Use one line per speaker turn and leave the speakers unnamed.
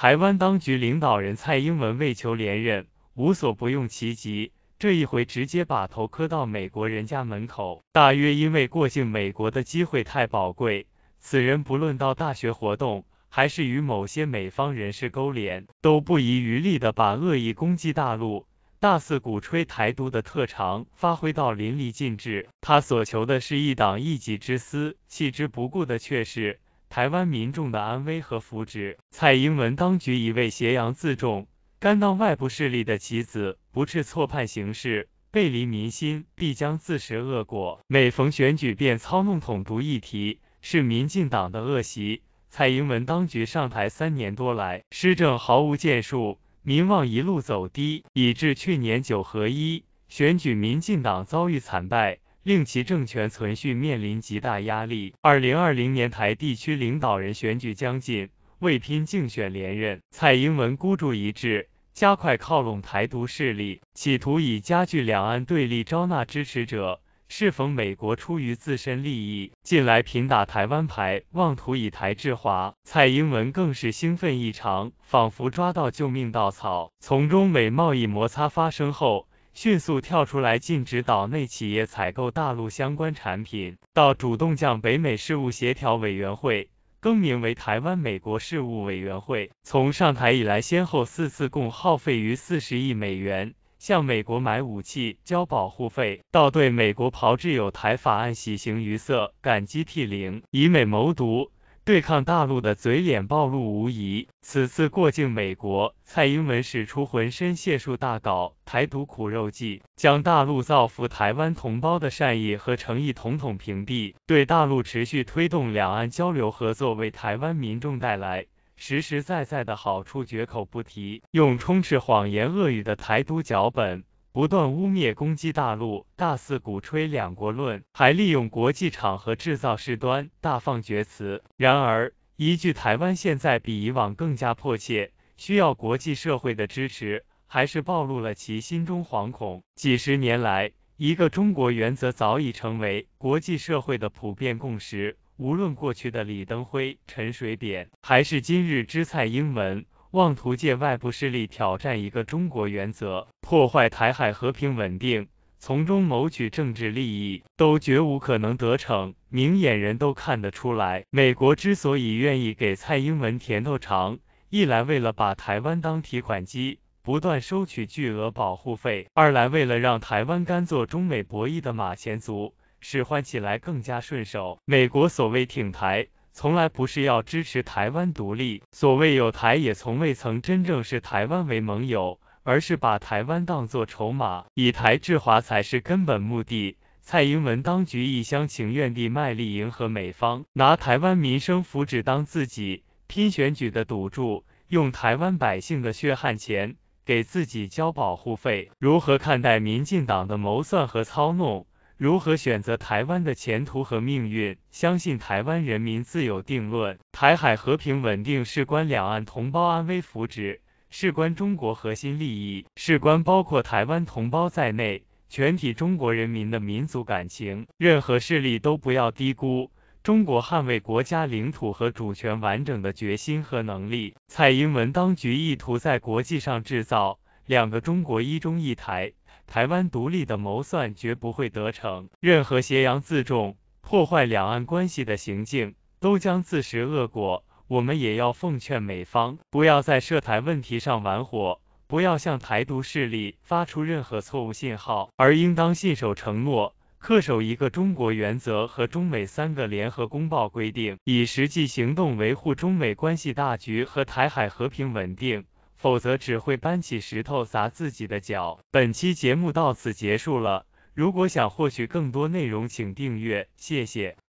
台湾当局领导人蔡英文为求连任，无所不用其极，这一回直接把头磕到美国人家门口。大约因为过境美国的机会太宝贵，此人不论到大学活动，还是与某些美方人士勾连，都不遗余力的把恶意攻击大陆。大肆鼓吹台独的特长发挥到淋漓尽致，他所求的是一党一己之私，弃之不顾的却是台湾民众的安危和福祉。蔡英文当局一味挟洋自重，甘当外部势力的棋子，不致错判形势，背离民心，必将自食恶果。每逢选举便操弄统独议题，是民进党的恶习。蔡英文当局上台三年多来，施政毫无建树。民望一路走低，以致去年九合一选举，民进党遭遇惨败，令其政权存续面临极大压力。二零二零年台地区领导人选举将近，为拼竞选连任，蔡英文孤注一掷，加快靠拢台独势力，企图以加剧两岸对立招纳支持者。适逢美国出于自身利益，近来频打台湾牌，妄图以台制华，蔡英文更是兴奋异常，仿佛抓到救命稻草。从中美贸易摩擦发生后，迅速跳出来禁止岛内企业采购大陆相关产品，到主动将北美事务协调委员会更名为台湾美国事务委员会。从上台以来，先后四次共耗费逾四十亿美元。向美国买武器交保护费，到对美国炮制有台法案喜形于色，感激涕零，以美谋独，对抗大陆的嘴脸暴露无遗。此次过境美国，蔡英文使出浑身解数大搞台独苦肉计，将大陆造福台湾同胞的善意和诚意统统屏蔽，对大陆持续推动两岸交流合作为台湾民众带来。实实在在的好处绝口不提，用充斥谎言恶语的台独脚本，不断污蔑攻击大陆，大肆鼓吹两国论，还利用国际场合制造事端，大放厥词。然而，一句台湾现在比以往更加迫切，需要国际社会的支持，还是暴露了其心中惶恐。几十年来，一个中国原则早已成为国际社会的普遍共识。无论过去的李登辉、陈水扁，还是今日之蔡英文，妄图借外部势力挑战一个中国原则，破坏台海和平稳定，从中谋取政治利益，都绝无可能得逞。明眼人都看得出来，美国之所以愿意给蔡英文甜头尝，一来为了把台湾当提款机，不断收取巨额保护费；二来为了让台湾甘做中美博弈的马前卒。使唤起来更加顺手。美国所谓挺台，从来不是要支持台湾独立；所谓有台，也从未曾真正视台湾为盟友，而是把台湾当作筹码，以台制华才是根本目的。蔡英文当局一厢情愿地卖力迎合美方，拿台湾民生福祉当自己拼选举的赌注，用台湾百姓的血汗钱给自己交保护费。如何看待民进党的谋算和操弄？如何选择台湾的前途和命运？相信台湾人民自有定论。台海和平稳定事关两岸同胞安危福祉，事关中国核心利益，事关包括台湾同胞在内全体中国人民的民族感情。任何势力都不要低估中国捍卫国家领土和主权完整的决心和能力。蔡英文当局意图在国际上制造两个中国一中一台。台湾独立的谋算绝不会得逞，任何挟洋自重、破坏两岸关系的行径，都将自食恶果。我们也要奉劝美方，不要在涉台问题上玩火，不要向台独势力发出任何错误信号，而应当信守承诺，恪守一个中国原则和中美三个联合公报规定，以实际行动维护中美关系大局和台海和平稳定。否则只会搬起石头砸自己的脚。本期节目到此结束了，如果想获取更多内容，请订阅，谢谢。